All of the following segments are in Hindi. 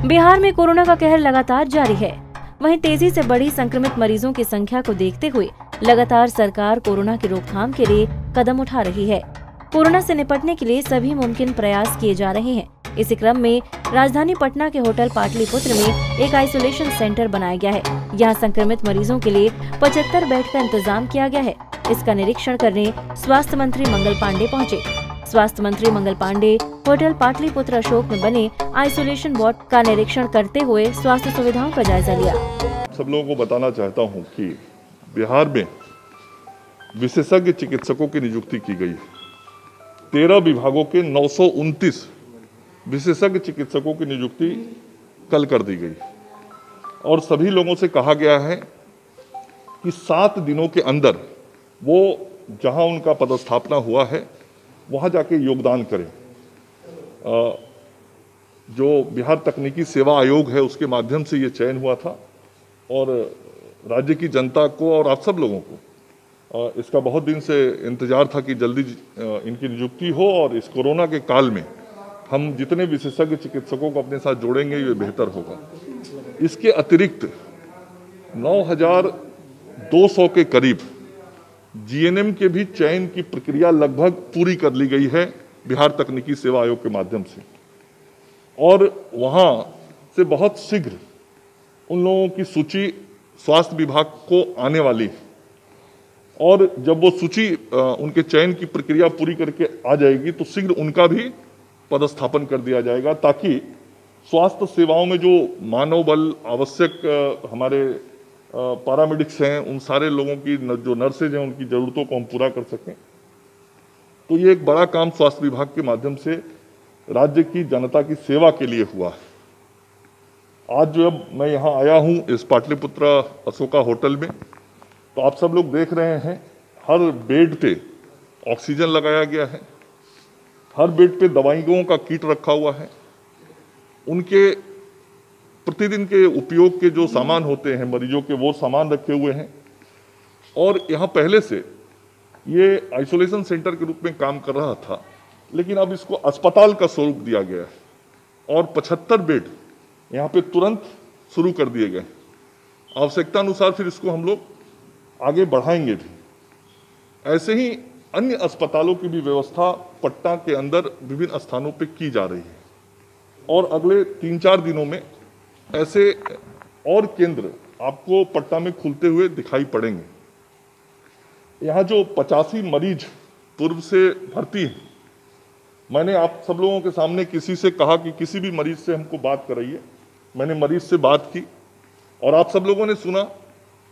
बिहार में कोरोना का कहर लगातार जारी है। वहीं तेज़ी से बढ़ी संक्रमित मरीजों की संख्या को देखते हुए लगातार सरकार कोरोना की रोकथाम के लिए कदम उठा रही है। कोरोना से निपटने के लिए सभी मुमकिन प्रयास किए जा रहे हैं। इसी क्रम में राजधानी पटना के होटल पाटलिपुत्र में एक आइसोलेशन सेंटर बनाया गया है। यहाँ संक्रमित मरीजों के लिए 75 बेड का इंतज़ाम किया गया है। इसका निरीक्षण करने स्वास्थ्य मंत्री मंगल पांडे पहुँचे। स्वास्थ्य मंत्री मंगल पांडे, होटल पाटलिपुत्र अशोक में बने आइसोलेशन वार्ड का निरीक्षण करते हुए स्वास्थ्य सुविधाओं का जायजा लिया। सब लोगों को बताना चाहता हूँ कि बिहार में विशेषज्ञ चिकित्सकों की नियुक्ति की गई है। तेरह विभागों के नौ सौ उनतीस विशेषज्ञ चिकित्सकों की नियुक्ति कल कर दी गई और सभी लोगों से कहा गया है कि सात दिनों के अंदर वो जहाँ उनका पदस्थापना हुआ है वहाँ जाके योगदान करें। जो बिहार तकनीकी सेवा आयोग है उसके माध्यम से ये चयन हुआ था और राज्य की जनता को और आप सब लोगों को इसका बहुत दिन से इंतज़ार था कि जल्दी इनकी नियुक्ति हो और इस कोरोना के काल में हम जितने विशेषज्ञ चिकित्सकों को अपने साथ जोड़ेंगे ये बेहतर होगा। इसके अतिरिक्त 9,200 के करीब जीएनएम के भी चयन की प्रक्रिया लगभग पूरी कर ली गई है बिहार तकनीकी सेवा आयोग के माध्यम से। और वहाँ से बहुत शीघ्र उन लोगों की सूची स्वास्थ्य विभाग को आने वाली है। और जब वो सूची उनके चयन की प्रक्रिया पूरी करके आ जाएगी तो शीघ्र उनका भी पदस्थापन कर दिया जाएगा ताकि स्वास्थ्य सेवाओं में जो मानव बल आवश्यक हमारे पैरामेडिक्स हैं, उन सारे लोगों की जो नर्सेज हैं, उनकी ज़रूरतों को हम पूरा कर सकें। तो ये एक बड़ा काम स्वास्थ्य विभाग के माध्यम से राज्य की जनता की सेवा के लिए हुआ है। आज जो अब मैं यहाँ आया हूँ, इस पाटलिपुत्र अशोका होटल में तो आप सब लोग देख रहे हैं, हर बेड पे ऑक्सीजन लगाया गया है, हर बेड पे दवाइयों का किट रखा हुआ है, उनके प्रतिदिन के उपयोग के जो सामान होते हैं, मरीजों के, वो सामान रखे हुए हैं। और यहाँ पहले से ये आइसोलेशन सेंटर के रूप में काम कर रहा था, लेकिन अब इसको अस्पताल का स्वरूप दिया गया है और 75 बेड यहाँ पे तुरंत शुरू कर दिए गए आवश्यकता अनुसार फिर इसको हम लोग आगे बढ़ाएँगे भी। ऐसे ही अन्य अस्पतालों की भी व्यवस्था पटना के अंदर विभिन्न स्थानों पर की जा रही है। और अगले तीन चार दिनों में ऐसे और केंद्र आपको पटना में खुलते हुए दिखाई पड़ेंगे। यहाँ जो पचासी मरीज़ पूर्व से भर्ती हैं, मैंने आप सब लोगों के सामने किसी से कहा कि किसी भी मरीज़ से हमको बात कराइए। मैंने मरीज़ से बात की और आप सब लोगों ने सुना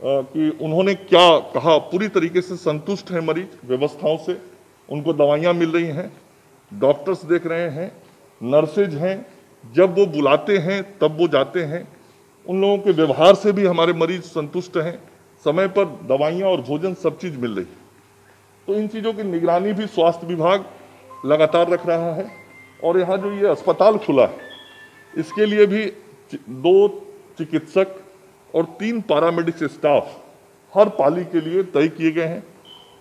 कि उन्होंने क्या कहा। पूरी तरीके से संतुष्ट है मरीज़ व्यवस्थाओं से। उनको दवाइयाँ मिल रही हैं, डॉक्टर्स देख रहे हैं, नर्सेज हैं जब वो बुलाते हैं, तब वो जाते हैं। उन लोगों के व्यवहार से भी हमारे मरीज़ संतुष्ट हैं। समय पर दवाइयाँ और भोजन सब चीज़ मिल रही। तो इन चीज़ों की निगरानी भी स्वास्थ्य विभाग लगातार रख रहा है। और यहाँ जो ये अस्पताल खुला है, इसके लिए भी दो चिकित्सक और तीन पैरामेडिक्स स्टाफ हर पाली के लिए तय किए गए हैं।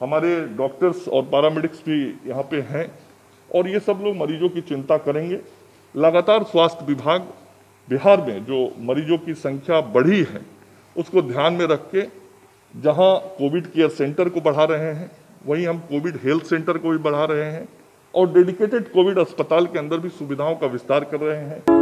हमारे डॉक्टर्स और पैरामेडिक्स भी यहाँ पे हैं। और ये सब लोग मरीजों की चिंता करेंगे। लगातार स्वास्थ्य विभाग बिहार में जो मरीजों की संख्या बढ़ी है, उसको ध्यान में रख के जहाँ कोविड केयर सेंटर को बढ़ा रहे हैं, वहीं हम कोविड हेल्थ सेंटर को भी बढ़ा रहे हैं और डेडिकेटेड कोविड अस्पताल के अंदर भी सुविधाओं का विस्तार कर रहे हैं।